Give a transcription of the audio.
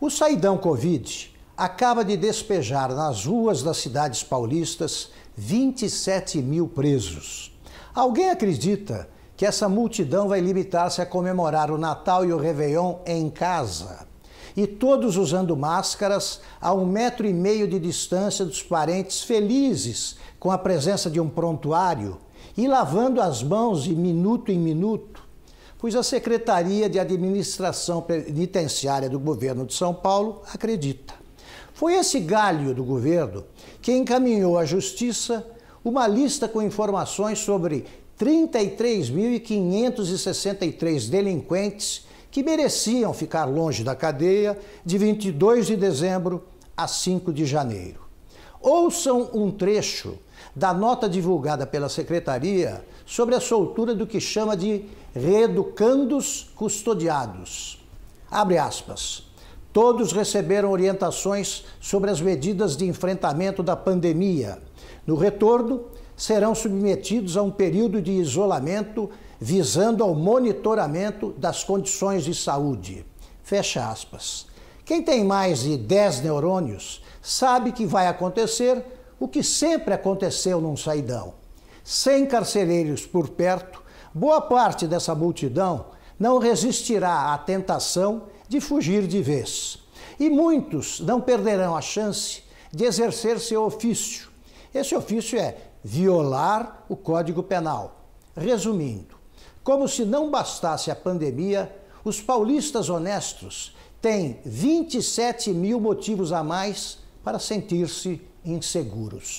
O saidão Covid acaba de despejar nas ruas das cidades paulistas 27 mil presos. Alguém acredita que essa multidão vai limitar-se a comemorar o Natal e o Réveillon em casa? E todos usando máscaras a um metro e meio de distância dos parentes felizes com a presença de um prontuário e lavando as mãos de minuto em minuto? Pois a Secretaria de Administração Penitenciária do Governo de São Paulo acredita. Foi esse galho do governo que encaminhou à Justiça uma lista com informações sobre 33.563 delinquentes que mereciam ficar longe da cadeia de 22 de dezembro a 5 de janeiro. Ouçam um trecho da nota divulgada pela Secretaria sobre a soltura do que chama de reeducandos custodiados. Abre aspas. Todos receberam orientações sobre as medidas de enfrentamento da pandemia. No retorno, serão submetidos a um período de isolamento visando ao monitoramento das condições de saúde. Fecha aspas. Quem tem mais de 10 neurônios sabe que vai acontecer o que sempre aconteceu num saidão. Sem carcereiros por perto, boa parte dessa multidão não resistirá à tentação de fugir de vez. E muitos não perderão a chance de exercer seu ofício. Esse ofício é violar o Código Penal. Resumindo, como se não bastasse a pandemia, os paulistas honestos têm 27 mil motivos a mais para sentir-se inseguros.